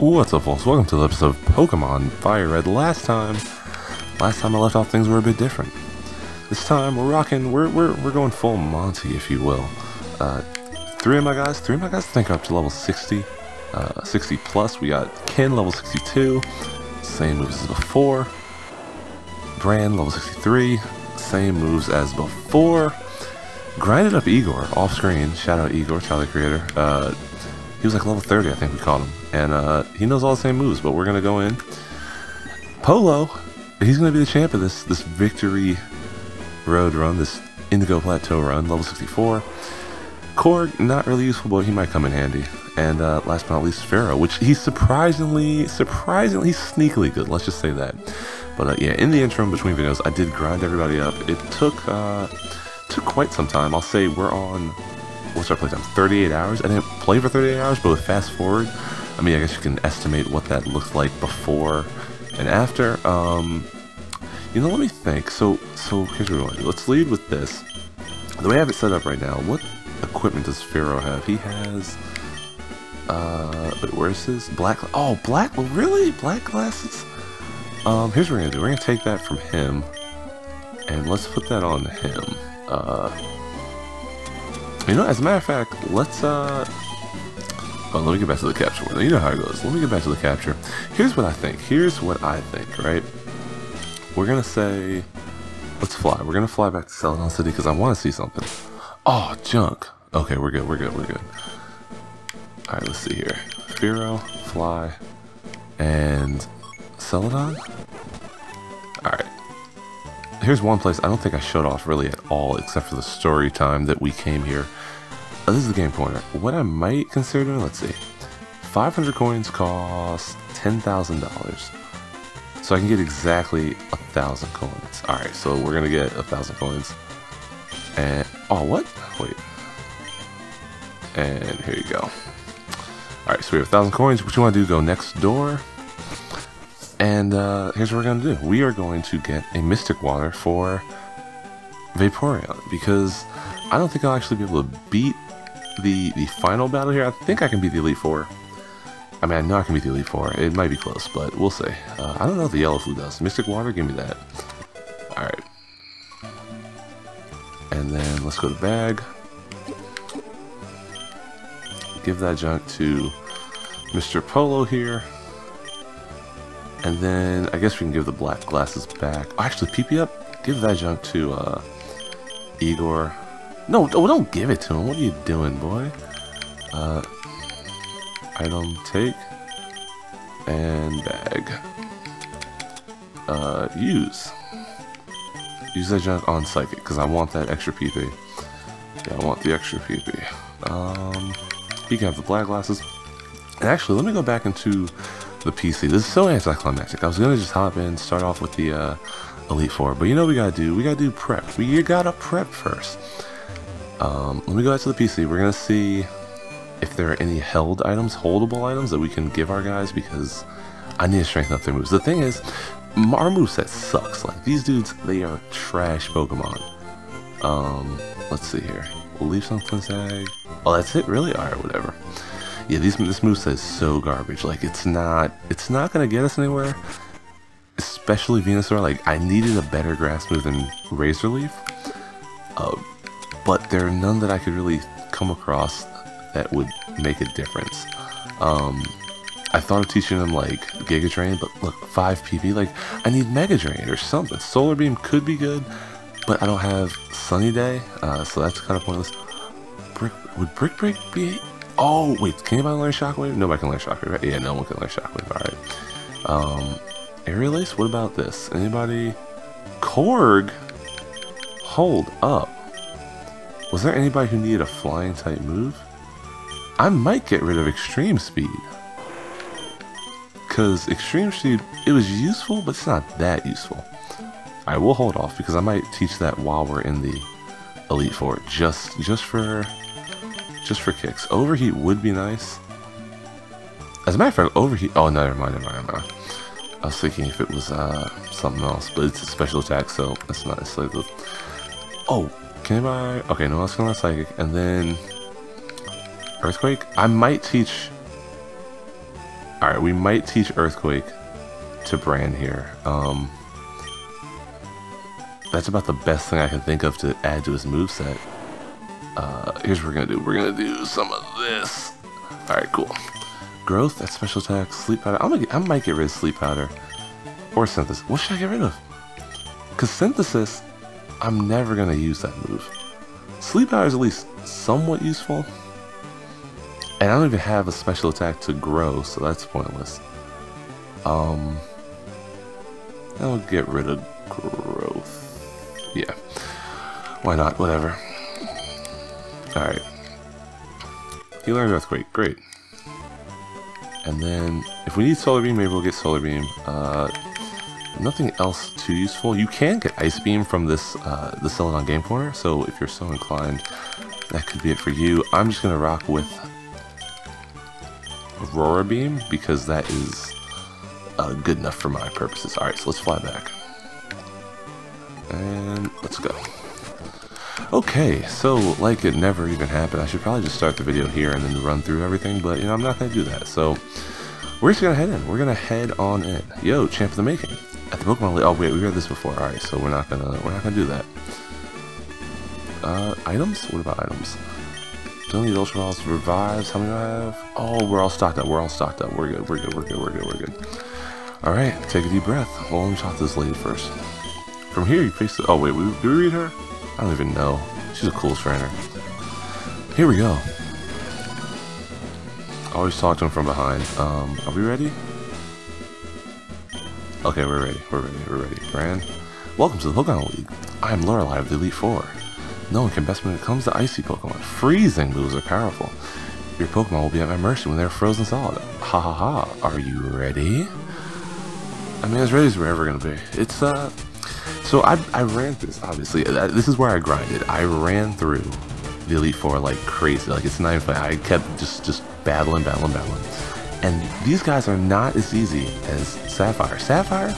What's up folks, welcome to the episode of Pokemon Fire Red. Last time, last time I left off things were a bit different. This time we're rocking, we're, we're, we're going full Monty if you will. Uh, three of my guys, three of my guys think are up to level 60, uh, 60 plus. We got Ken level 62, same moves as before. Brand level 63, same moves as before. Grinded up Igor off screen, shout out Igor, Charlie Creator. Uh, he was like level 30, I think we caught him. And uh, he knows all the same moves, but we're going to go in. Polo, he's going to be the champ of this, this victory road run, this Indigo Plateau run, level 64. Korg, not really useful, but he might come in handy. And uh, last but not least, Pharaoh, which he's surprisingly, surprisingly, sneakily good, let's just say that. But uh, yeah, in the interim between videos, I did grind everybody up. It took, uh, took quite some time. I'll say we're on, what's our playtime? 38 hours? I didn't play for 38 hours, but with fast forward, I mean, I guess you can estimate what that looked like before and after. Um, you know, let me think. So, so here's what we're going to do. Let's lead with this. The way I have it set up right now, what equipment does Pharaoh have? He has, uh, where's his? Black, oh, black, really? Black glasses? Um, here's what we're going to do. We're going to take that from him, and let's put that on him. Uh, you know, as a matter of fact, let's, uh, Oh, let me get back to the capture window. You know how it goes. Let me get back to the capture. Here's what I think. Here's what I think, right? We're to say, let's fly. We're to fly back to Celadon City because I want to see something. Oh, junk. Okay, we're good. We're good. We're good. All right, let's see here. Firo, fly, and Celadon? All right. Here's one place I don't think I showed off really at all except for the story time that we came here. Oh, this is the Game Corner. What I might consider doing, let's see. 500 coins cost $10,000. So I can get exactly a thousand coins. Alright, so we're gonna get a thousand coins. And, oh, what? Wait. And here you go. Alright, so we have a thousand coins. What you wanna do, go next door. And uh, here's what we're gonna do. We are going to get a Mystic Water for Vaporeon. Because I don't think I'll actually be able to beat the the final battle here, I think I can beat the Elite Four. I mean, I know I can beat the Elite Four. It might be close, but we'll see. Uh, I don't know if the Yellow Food does. Mystic Water, give me that. Alright. And then let's go to Bag. Give that junk to Mr. Polo here. And then I guess we can give the black glasses back. Oh, actually, PP up. Give that junk to uh, Igor. No, don't give it to him. What are you doing, boy? Uh, item take and bag. Uh, use. Use that junk on Psychic because I want that extra PP. Yeah, I want the extra PP. Um, he can have the black glasses. And actually, let me go back into the PC. This is so anticlimactic. I was gonna just hop in, start off with the uh, Elite Four, but you know we gotta do? We gotta do prep. We gotta prep first. Um, let me go back to the PC. We're to see if there are any held items, holdable items that we can give our guys because I need to strengthen up their moves. The thing is, our moveset sucks. Like, these dudes, they are trash Pokemon. Um, let's see here. We'll leave something. Oh, that's it? Really? Alright, whatever. Yeah, these, this moveset is so garbage. Like, it's not, it's not going to get us anywhere. Especially Venusaur. Like, I needed a better grass move than Razor Leaf. Uh, but there are none that I could really come across that would make a difference. Um, I thought of teaching them like Giga Drain, but look, 5 PP, like, I need Mega Drain or something. Solar Beam could be good, but I don't have Sunny Day, uh, so that's kind of pointless. Brick, would Brick Break be... Oh, wait, can anybody learn Shockwave? Nobody can learn Shockwave, right? Yeah, no one can learn Shockwave, alright. Um, Aerial Ace, what about this? Anybody? Korg? Hold up. Was there anybody who needed a flying type move? I might get rid of extreme speed. Because extreme speed, it was useful, but it's not that useful. Alright, we'll hold off because I might teach that while we're in the Elite Four. Just just for just for kicks. Overheat would be nice. As a matter of fact, overheat oh no, never mind, never mind, never mind. I was thinking if it was uh, something else, but it's a special attack, so that's not necessarily the Oh, can I? Okay, no, let's go on Psychic. And then... Earthquake? I might teach... Alright, we might teach Earthquake to Bran here. Um, that's about the best thing I can think of to add to his moveset. Uh, here's what we're gonna do. We're gonna do some of this. Alright, cool. Growth, that special attack, sleep powder. I'm gonna I might get rid of sleep powder. Or synthesis. What should I get rid of? Because synthesis, I'm never gonna use that move. Sleep powder is at least somewhat useful. And I don't even have a special attack to grow, so that's pointless. Um, I'll get rid of growth. Yeah. Why not? Whatever. Alright. He learned Earthquake. Great. And then, if we need Solar Beam, maybe we'll get Solar Beam. Uh, nothing else too useful. You can get Ice Beam from this, uh, the Celadon Game Corner, so if you're so inclined, that could be it for you. I'm just going to rock with Aurora Beam, because that is uh, good enough for my purposes. Alright, so let's fly back. And let's go. Okay, so like it never even happened, I should probably just start the video here and then run through everything, but you know, I'm not going to do that. So we're just going to head in. We're going to head on in. Yo, champ of the making. At the Pokemon League. Oh, wait, we read this before. Alright, so we're not going to, we're not going to do that. Uh, items? What about items? Don't need Ultra Balls, Revives, how many do I have? Oh, we're all stocked up, we're all stocked up. We're good, we're good, we're good, we're good, we're good. Alright, take a deep breath. Well, talk to this lady first. From here, you face the... Oh, wait, we, do we read her? I don't even know. She's a cool trainer. Here we go. Always talk to him from behind. Um, are we ready? Okay, we're ready. We're ready. We're ready. Bran, welcome to the Pokemon League. I'm Lorelei of the Elite Four. No one can best when it comes to icy Pokemon. Freezing moves are powerful. Your Pokemon will be at my mercy when they're frozen solid. Ha ha ha. Are you ready? I mean, as ready as we're ever gonna be. It's, uh... So I, I ran this, obviously. Uh, this is where I grinded. I ran through the Elite Four like crazy. Like, it's not even funny. I kept just, just battling, battling, battling. And these guys are not as easy as Sapphire. Sapphire,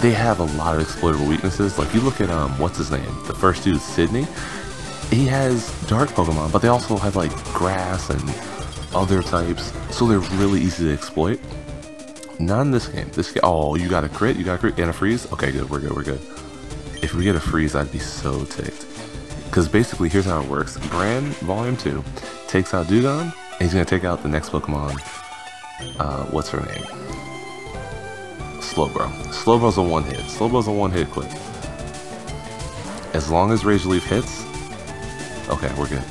they have a lot of exploitable weaknesses. Like, you look at, um, what's his name? The first dude, Sidney. He has dark Pokemon, but they also have, like, grass and other types. So they're really easy to exploit. Not in this game. This game, oh, you got a crit? You got a crit and a freeze? Okay, good. We're good. We're good. If we get a freeze, I'd be so ticked. Because basically, here's how it works. Bran, Volume 2, takes out Dewgong, and he's going to take out the next Pokemon. Uh, what's her name? Slowbro. Slowbro's a one-hit. Slowbro's a one-hit quick. As long as Razor Leaf hits... Okay, we're good.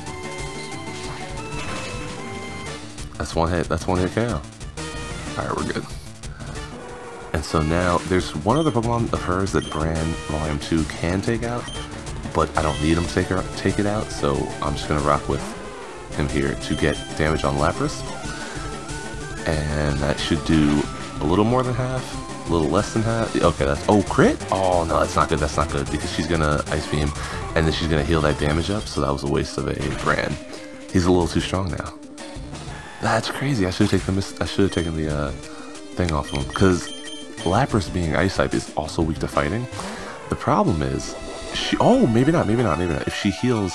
That's one hit. That's one hit KO. Alright, we're good. And so now, there's one other Pokemon of hers that Bran Volume 2 can take out, but I don't need him to take, her, take it out, so I'm just going to rock with him here to get damage on Lapras. And that should do a little more than half, a little less than half. Okay, that's... Oh, crit? Oh, no, that's not good, that's not good, because she's going to Ice Beam, and then she's going to heal that damage up, so that was a waste of a Bran. He's a little too strong now. That's crazy. I should have taken the I should have taken the uh, thing off of him because Lapras being Ice type is also weak to fighting. The problem is, she. Oh, maybe not, maybe not, maybe not. If she heals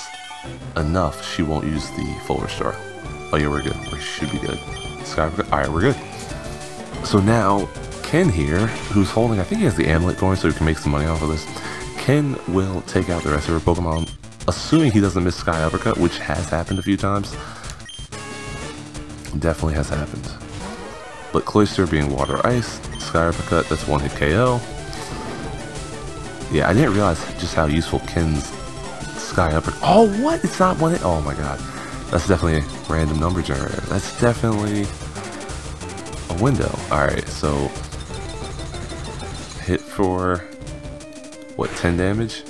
enough, she won't use the full restore. Oh yeah, we're good. We should be good. Sky, alright, we're good. So now, Ken here, who's holding, I think he has the amulet going so he can make some money off of this. Ken will take out the rest of her Pokemon, assuming he doesn't miss Sky Uppercut, which has happened a few times. Definitely has happened. But Cloyster being Water Ice, Sky Uppercut, that's one hit KO. Yeah, I didn't realize just how useful Ken's Sky Uppercut. Oh, what? It's not one hit. Oh my god. That's definitely a random number generator. That's definitely a window. Alright, so hit for what, 10 damage?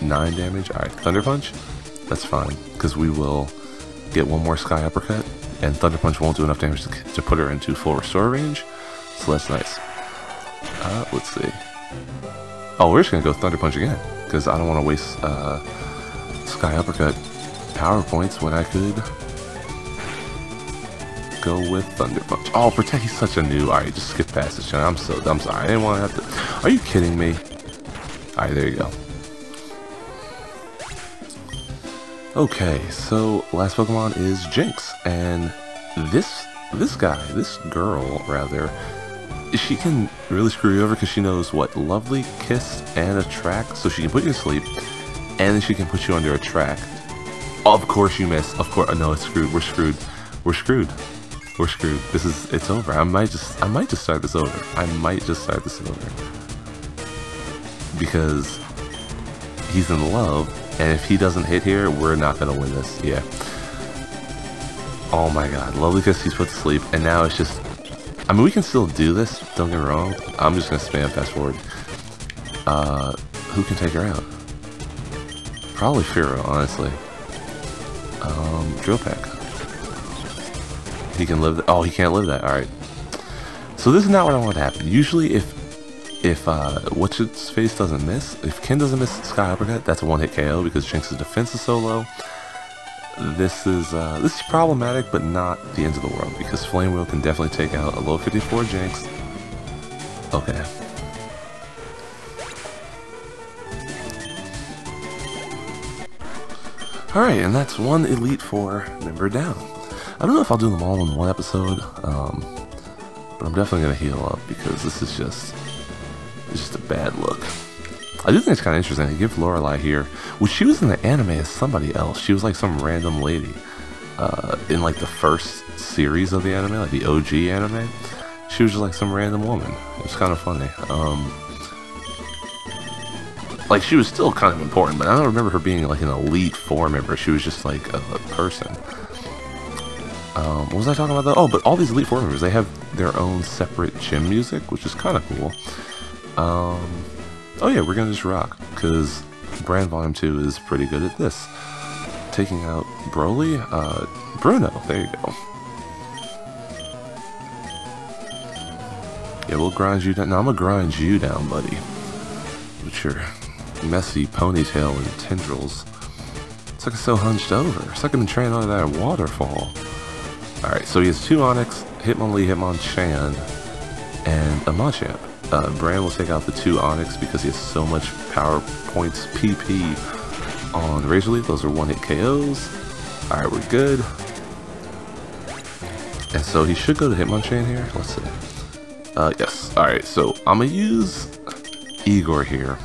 9 damage? Alright, Thunder Punch? That's fine, because we will get one more Sky Uppercut, and Thunder Punch won't do enough damage to, to put her into full restore range, so that's nice. Uh, let's see. Oh, we're just gonna go Thunder Punch again, because I don't want to waste uh, Sky Uppercut power points when I could go with Thunder Punch. Oh, Protect, he's such a new. Alright, just skip past this. I'm so, I'm sorry. I didn't want to have to. Are you kidding me? Alright, there you go. Okay, so last Pokemon is Jynx, and this this guy, this girl, rather, she can really screw you over because she knows what lovely, kiss, and attract. So she can put you to sleep, and then she can put you under attract. Of course you miss. Of course, no, it's screwed. We're screwed. We're screwed. We're screwed. This is, it's over. I might just, I might just start this over. I might just start this over. Because he's in love, and if he doesn't hit here, we're not gonna win this. Yeah. Oh my god, lovely kiss he's put to sleep, and now it's just I mean, we can still do this, don't get me wrong. I'm just to spam fast forward. Uh, who can take her out? Probably Firo, honestly. Um, Drill Peck. He can live Oh, he can't live that. Alright. So this is not what I want to happen. Usually if if uh, what's its face doesn't miss, if Ken doesn't miss Sky Uppercut, that's a one-hit KO because Jynx's defense is so low this is uh, this is problematic, but not the end of the world because Flame Wheel can definitely take out a low 54 Jynx. Okay. Alright, and that's one Elite Four member down. I don't know if I'll do them all in one episode, um, but I'm definitely going to heal up because this is just, it's just a bad look. I do think it's kind of interesting. They give Lorelei here, which she was in the anime as somebody else. She was like some random lady uh, in like the first series of the anime, like the OG anime. She was just like some random woman. It was kind of funny. Um, like she was still kind of important, but I don't remember her being like an elite four member. She was just like a, a person. Um, what was I talking about though? Oh, but all these elite four members, they have their own separate gym music, which is kind of cool. Um, Oh yeah, we're gonna just rock, because Brand Volume 2 is pretty good at this. Taking out Broly, uh, Bruno, there you go. Yeah, we'll grind you down. Now I'm gonna grind you down, buddy. With your messy ponytail and tendrils. It's like it's so hunched over. It's like I've been training under that waterfall. Alright, so he has two Onix, Hitmonlee, Hitmonchan, and a Machamp. Uh, Brand will take out the two Onix because he has so much power points PP on Razor Leaf. Those are one-hit KOs. Alright, we're good. And so he should go to Hitmonchan here. Let's see. Uh, yes. Alright, so I'm going to use Igor here.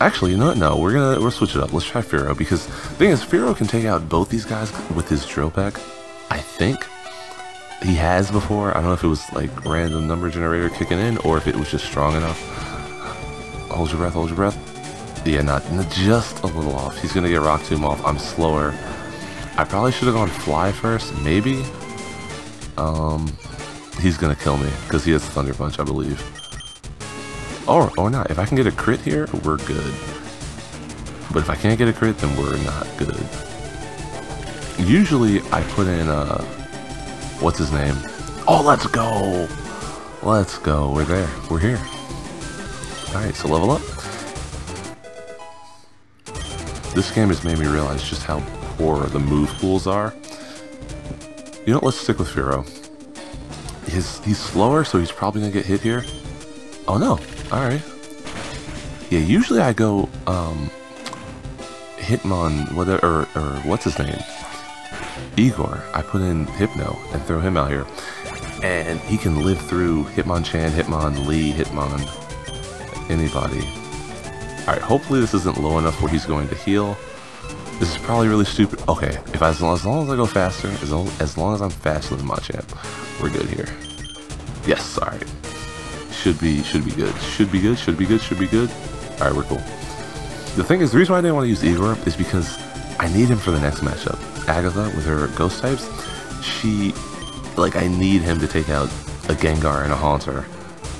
Actually, you know what? No, we're gonna we'll switch it up. Let's try Firo because the thing is, Firo can take out both these guys with his drill peck, I think he has before. I don't know if it was like random number generator kicking in or if it was just strong enough. Hold your breath, hold your breath. Yeah, not, just a little off. He's gonna get Rock Tomb off. I'm slower. I probably should have gone Fly first, maybe. Um, he's gonna kill me because he has Thunder Punch, I believe. Or or not. If I can get a crit here, we're good. But if I can't get a crit, then we're not good. Usually, I put in uh what's his name? Oh, let's go! Let's go. We're there. We're here. Alright, so level up. This game has made me realize just how poor the move pools are. You know what, let's stick with Firo. He's, he's slower, so he's probably gonna get hit here. Oh no, alright. Yeah, usually I go, um, Hitmon, whatever, or, or what's his name? Igor, I put in Hypno and throw him out here. And he can live through Hitmonchan, Hitmonlee, Hitmon, anybody. Alright, hopefully this isn't low enough where he's going to heal. This is probably really stupid. Okay, if I, as, long, as long as I go faster, as long, as long as I'm faster than Machamp, we're good here. Yes, alright. Should be, should be good. Should be good, should be good, should be good. Alright, we're cool. The thing is, the reason why I didn't want to use Igor is because I need him for the next matchup. Agatha with her ghost types, she, like, I need him to take out a Gengar and a Haunter,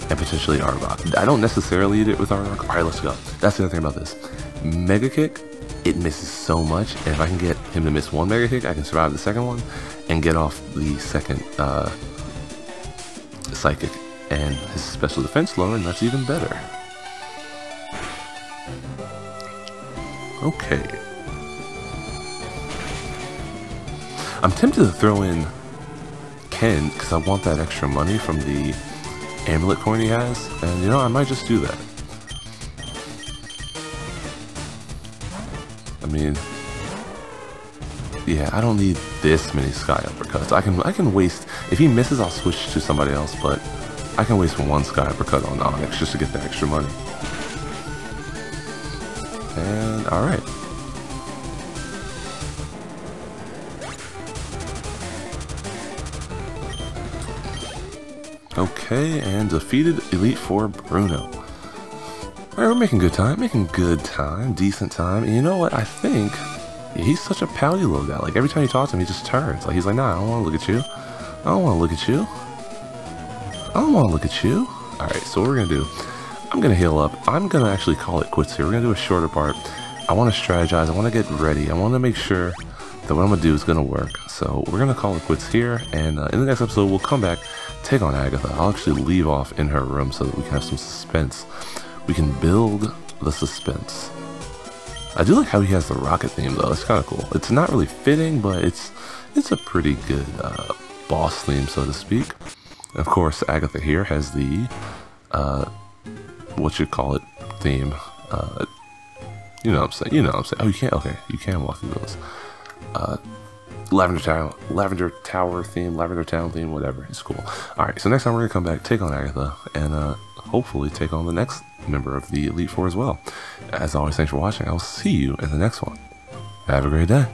and potentially Arbok. I don't necessarily need it with Arbok. Alright, let's go. That's the other thing about this. Mega Kick, it misses so much, and if I can get him to miss one Mega Kick, I can survive the second one, and get off the second, uh, Psychic. And his special defense lower, and that's even better. Okay. I'm tempted to throw in Ken because I want that extra money from the amulet coin he has, and you know, I might just do that. I mean, yeah, I don't need this many sky uppercuts. I can I can waste if he misses, I'll switch to somebody else, but I can waste one sky uppercut on Onix just to get the extra money. And all Okay, and defeated Elite Four Bruno. Alright, we're making good time, making good time, decent time. And you know what? I think he's such a pally guy. Like every time you talk to him, he just turns. Like he's like, nah, I don't want to look at you. I don't want to look at you. I don't want to look at you. Alright, so what we're going to do, I'm going to heal up. I'm going to actually call it quits here. We're going to do a shorter part. I want to strategize. I want to get ready. I want to make sure that what I'm going to do is going to work. So we're going to call it quits here. And uh, in the next episode, we'll come back, take on Agatha. I'll actually leave off in her room so that we can have some suspense. We can build the suspense. I do like how he has the rocket theme though. It's kind of cool. It's not really fitting, but it's it's a pretty good uh, boss theme, so to speak. Of course, Agatha here has the, uh, what you call it, theme. Uh, you know what I'm saying? You know what I'm saying? Oh, you can't? Okay, you can walk through those. Uh, Lavender Tower, Lavender Tower theme, Lavender Town theme, whatever. It's cool. All right, so next time we're gonna come back, take on Agatha, and uh, hopefully take on the next member of the Elite Four as well. As always, thanks for watching. I will see you in the next one. Have a great day.